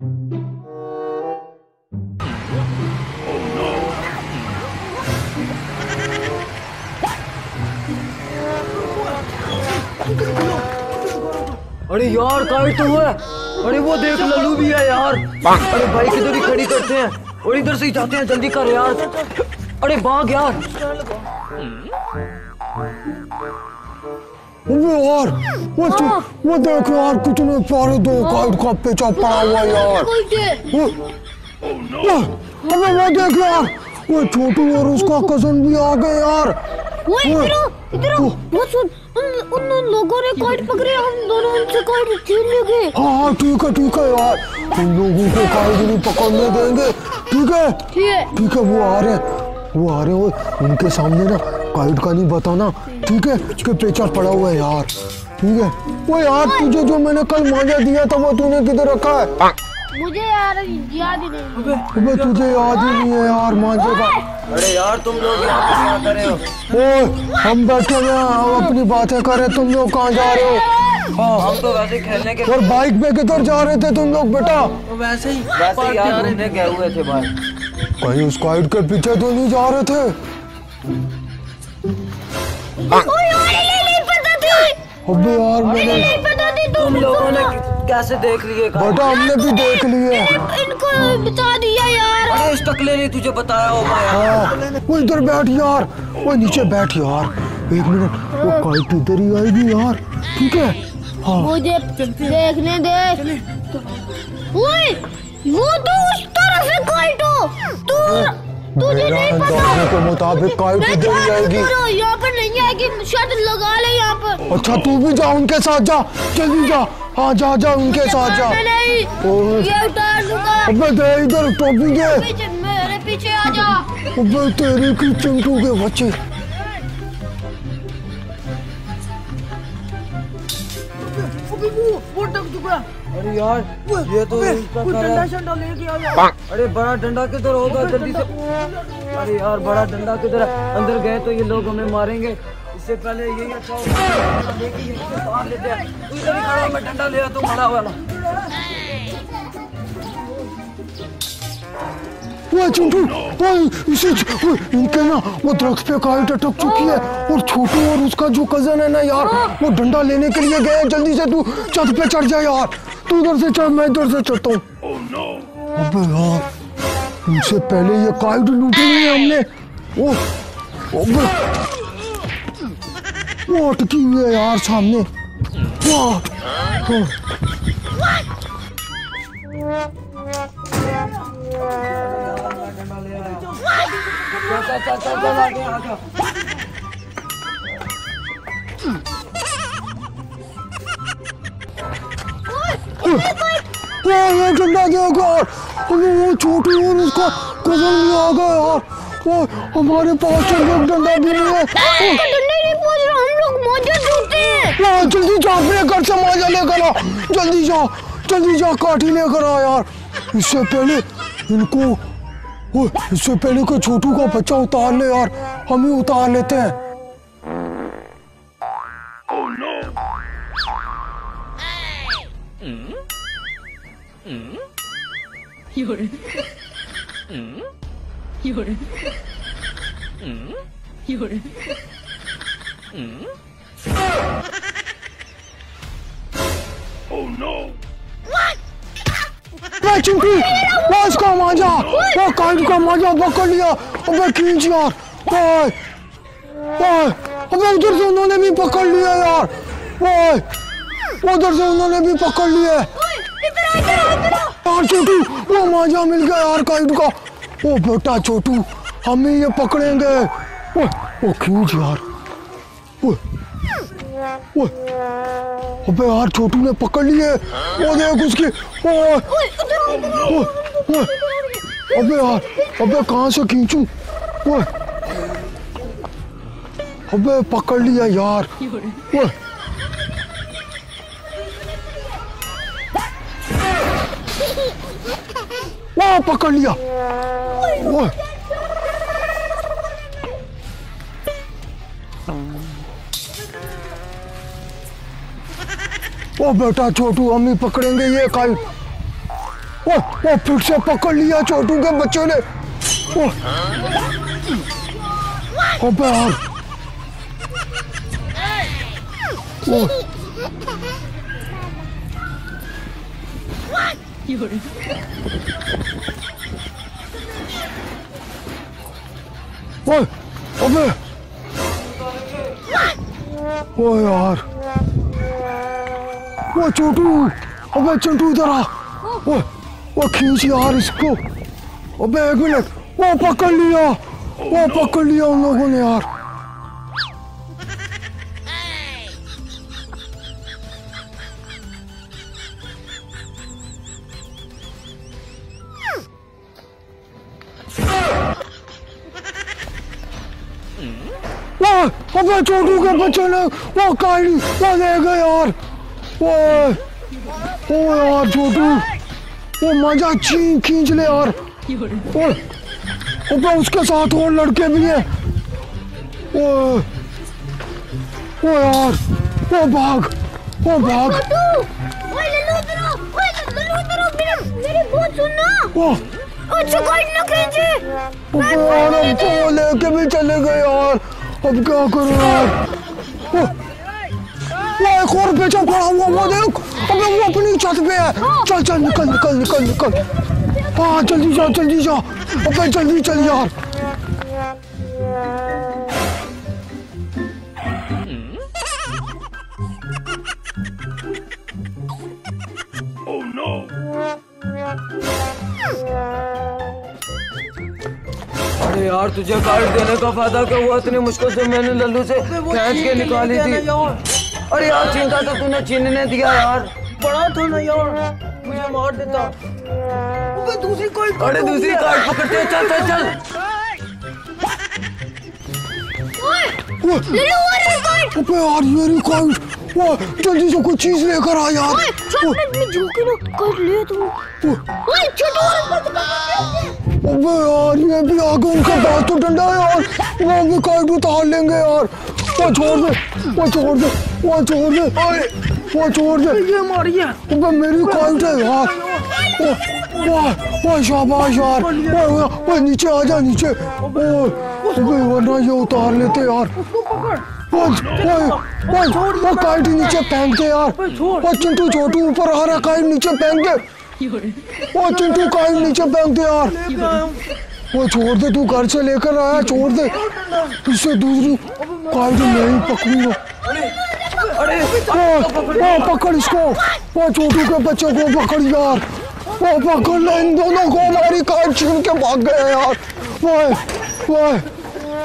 अरे यार काइट तो है? अरे वो देख, लल्लू भी है यार। अरे बाइक इधर ही खड़ी करते हैं? और इधर से ही जाते हैं, जल्दी कर यार। अरे भाग यार। यार वो तो, वो देख यार कितने प्यारे दो काइट का पीछा पड़ा हुआ यार अबे वो देख यार वो छोटू और उसका कज़न भी आ गए यार वो इधर इधर वो सुन उन उन लोगों ने काइट पकड़े हम दोनों उनसे काइट छीन लेंगे हाँ हाँ ठीक है ठीक है यार तुम लोगों को काइट नहीं पकड़ने देंगे ठीक है ठीक है वो आ रहे हैं वो आ रहे हो उनके सामने ना काइट का नहीं बताना। ठीक है उसके पेचा पड़ा हुआ है यार। ठीक है। वो यार तुझे जो मैंने कल मांझा दिया था वो तूने किधर रखा है? मुझे यार याद ही नहीं अबे तुझे याद ही नहीं है यार मांझे का। अरे यार तुम लोग यहाँ पे क्या कर रहे हो? ओए हम बैठे हैं हम अपनी बातें कर। रहे हैं, तुम लोग कहाँ जा रहे हो? हाँ हम तो वैसे खेलने के और बाइक पे किधर जा रहे थे तुम लोग बेटा? वैसे ही वैसे ही यार गए हुए थे भाई कहीं उस काइट के पीछे तो नहीं जा रहे थे? अबे यार मैंने नहीं पता थी तुम तुम लोगों ने कैसे देख लिए? बेटा हमने भी देख लिए। इनको बता दिया यार। अरे इस टकले ने तुझे बताया होगा यार हाँ वो इधर बैठ यार। वो नीचे बैठ यार। एक मिनट वो काइट इधर ही आएगी यार। ठीक है? हाँ। मुझे देखने दे। ओए वो तो उस तरफ़ है काइटो तू तुझे नहीं पता। के मुताबिक काइट इधर ही आएगी। यहाँ पर आएगी शायद लगा ले यहाँ पर। अच्छा तू भी जा उनके साथ जा। जल्दी जा। हाँ जा जा उनके साथ जा। नहीं ये उतार दूँगा। अबे दे इधर टोपी दे। मेरे पीछे आ जा। अबे तेरी की चिंटू के बच्चे। अरे यार ये तो इसका कर है। अरे बड़ा डंडा किधर होगा? जल्दी से अरे यार बड़ा डंडा किधर अंदर गए तो ये लोग हमें मारेंगे। इससे पहले यही अच्छा होगा लेके यहीं से बाहर लेते हैं इधर ही खड़ा मैं डंडा ले आता हूँ बड़ा वाला। वो चिंटू वो इसे वो इनके ना वो दरख्त पे काइट अटक चुकी है। और छोटू और उसका जो कज़न है ना यार वो डंडा लेने के लिए गए जल्दी से तू छत पे चढ़ जा यार। तू इधर से चढ़ मैं इधर से चढ़ता हूँ। अबे यार उनसे पहले ये काइट लूटे हुए हैं हमने। ओ अबे। वो अटकी हुई है यार सामने हाँ। ये अबे वो छोटू भी आ गया यार हमारे पास तो डंडा भी नहीं है ओ, डंडे नहीं पहुँच रहा हम लोग मौजूद होते हैं जल्दी जा अपने घर से माजा लेकर आ जल्दी जा जल्दी जा काठी लेकर आ यार। इससे पहले इनको ओ, इससे पहले कि छोटू का बच्चा उतार ले यार। हम ही उतार लेते हैं। मैं चिंटू वो उसका माजा। वो काइट का माजा पकड़ लिया। अबे खींच यार। ओए। ओए। अबे उधर से उन्होंने भी पकड़ लिया यार। ओए। उधर से उन्होंने भी पकड़ लिया। यार छोटू वो माजा मिल गया यार काइट का। ओ बेटा छोटू हम ही ये पकड़ेंगे। ओए ओ खींच यार। ओए। अबे यार, छोटू ने पकड़ लिए वो देख उसकी अबे यार, अबे कहाँ से खींचूं? अबे पकड़ लिया यार। वाह पकड़ लिया। ओए ओ बेटा छोटू, हम ही पकड़ेंगे ये काइट ओ ओ फिर से पकड़ लिया छोटू के बच्चों ने। ओ अबे यार। ओ ओए अबे। ओ यार। वो छोटू अबे चिंटू इधर आ। ओ वो खींच यार इसको। अबे एक मिनट, वो पकड़ लिया। वो पकड़ लिया उन लोगों ने यार। वो, अबे छोटू के बच्चे ने वो काली वो ले गए यार। वो ओ यार छोटू वो मज़ा छीन खींच ले यार। ओ अबे उसके साथ और लड़के भी हैं। ओ ओ यार वो भाग भाग। ओ कोई ना खींचे। अबे यार तो वो लेके भी चले गए यार। अब क्या करूँ यार? ओ, वो एक और बेचा पड़ा हुआ वो देख। अबे वो अपनी छत पे है। चल चल निकल निकल निकल निकल। हाँ जल्दी जा जल्दी जा। अबे जल्दी चल यार। अरे यार तुझे कार्ड देने का फ़ायदा क्या हुआ? इतनी मुश्किल से मैंने लल्लू से खींच के निकाली थी। अरे यार चिंता तो तूने छीनने दिया यार। बड़ा था ना यार। मुझे मार देता। अबे दूसरी कोई अरे दूसरी कार्ड पकड़ते हैं, चल चल चल। लल्लू और कोई अबे यार मेरी काइट वो जल्दी से कोई चीज़ लेकर आ यार। ओए चॉकलेट में झोंके ना कर ले तुम ओए। छोटू और ऊपर पकड़ अबे यार ये भी आ गए उनके पास तो डंडा है यार। वो भी काइट उतार लेंगे यार। वो छोड़ दे वो छोड़ दे वो छोड़ दे वो छोड़ दे ये मारी है अबे मेरी काइट है यार वाह वाह शाबाश यार वो वो वो नीचे आ जा नीचे ओ अबे वरना ये उतार लेते यार वो काइट नीचे फेंक दे यार? वो चिंटू छोटू ऊपर आ रहा काइट नीचे फेंक दे। वो चिंटू काइट नीचे फेंक दे यार। वो छोड़ दे, तू घर से लेकर आया, छोड़ दे। इससे दूसरी काइट नहीं पकड़ूँगा। अरे वो पकड़ इसको। वो छोटू के बच्चे को पकड़ यार। वो पकड़ ले, इन दोनों को हमारी काट छीन के भाग गए यार। वो वो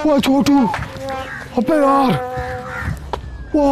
वो छोटू। अबे यार, वो